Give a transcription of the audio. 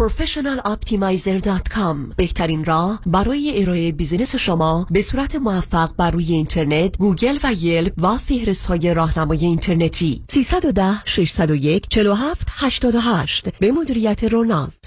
ProfessionalOptimizer.com بهترین راه برای ارائه business شما به صورت موفق بر روی اینترنت، گوگل و یلپ و فهرست های راهنمای اینترنتی. 310 601 47 88 به مدیریت رونالد.